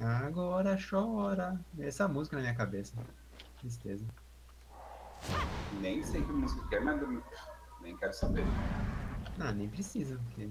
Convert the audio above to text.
Agora chora. Essa música na minha cabeça. Tristeza. Nem sei que música que é, mas nem quero saber. Ah, nem precisa, porque.